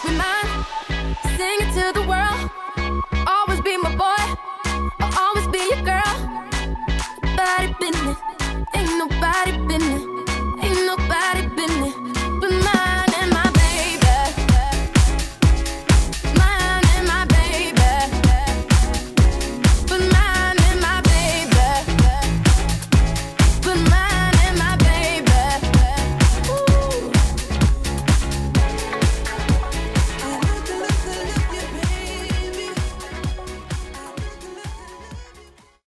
be mine. Sing it to the world. Always be my boy. I'll always be your girl. Body business.